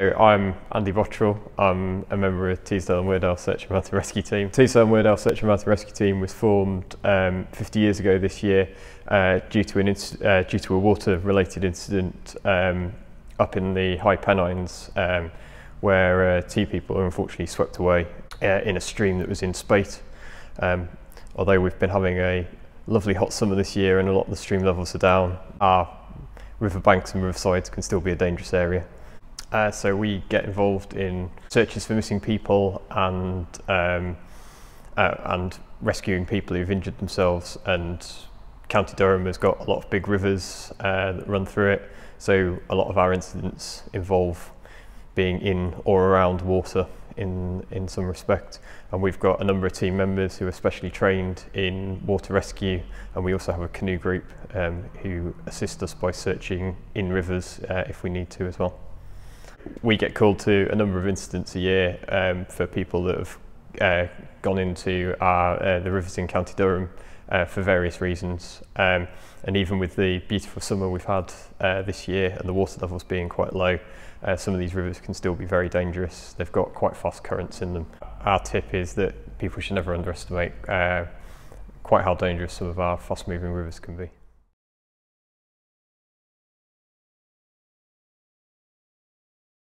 I'm Andy Bottrell. I'm a member of Teesdale and Weardale Search and Mountain Rescue Team. Teesdale and Weardale Search and Mountain Rescue Team was formed um, 50 years ago this year uh, due to an uh, due to a water-related incident um, up in the High Pennines, um, where uh, two people were unfortunately swept away uh, in a stream that was in spate. Um, although we've been having a lovely hot summer this year and a lot of the stream levels are down, our riverbanks and riversides can still be a dangerous area. Uh, so we get involved in searches for missing people and um, uh, and rescuing people who've injured themselves. And County Durham has got a lot of big rivers uh, that run through it, so a lot of our incidents involve being in or around water in in some respect. And we've got a number of team members who are specially trained in water rescue, and we also have a canoe group um, who assist us by searching in rivers uh, if we need to as well we get called to a number of incidents a year um, for people that have uh, gone into our, uh, the rivers in County Durham uh, for various reasons. Um, and even with the beautiful summer we've had uh, this year and the water levels being quite low, uh, some of these rivers can still be very dangerous. They've got quite fast currents in them. Our tip is that people should never underestimate uh, quite how dangerous some of our fast moving rivers can be.